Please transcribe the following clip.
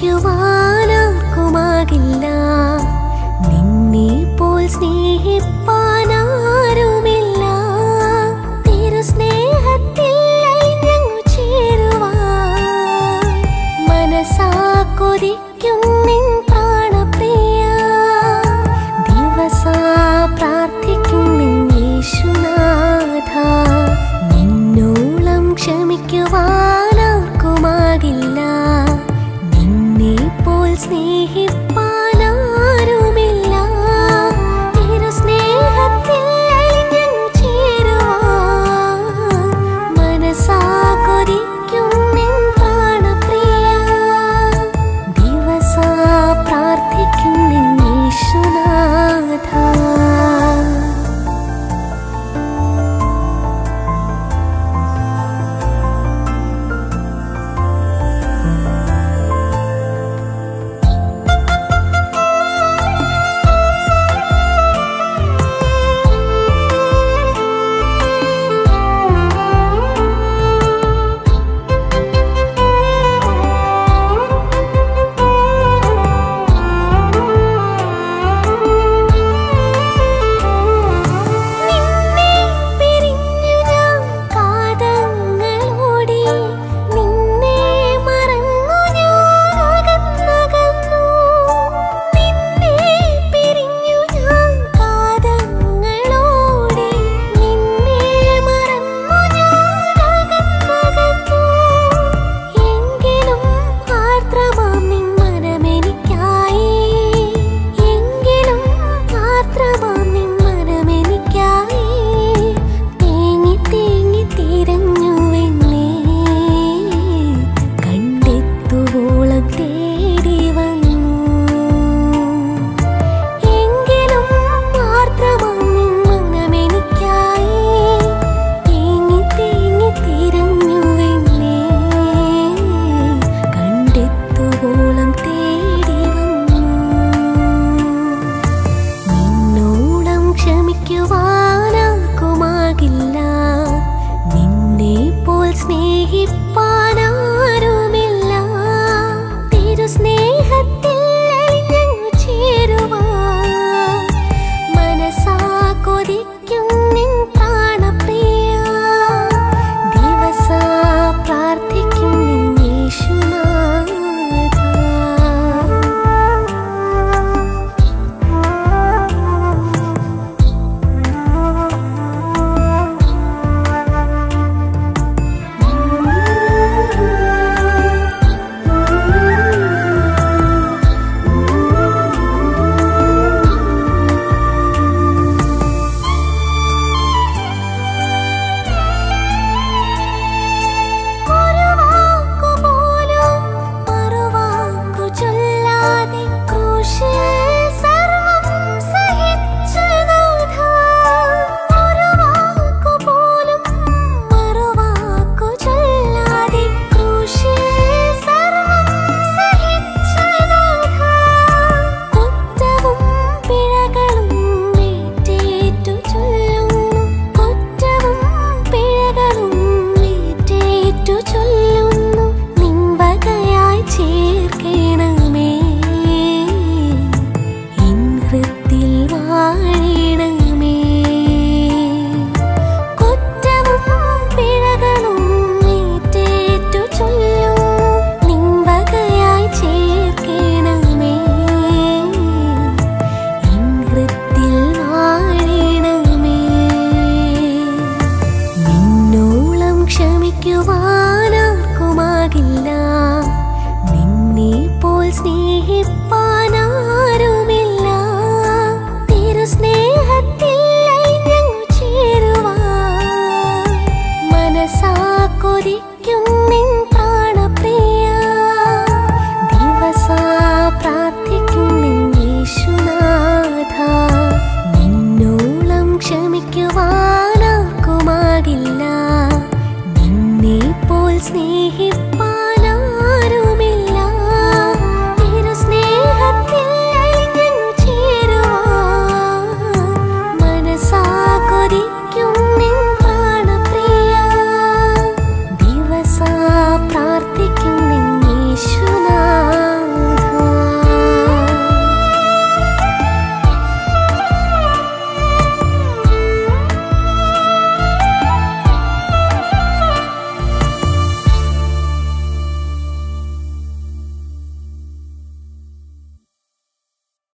സ്നേഹിക്കുവാനാക്കുമാകില്ല നിന്നെ പോൽ സ്നേഹിപ്പ keep பழகிப்பார்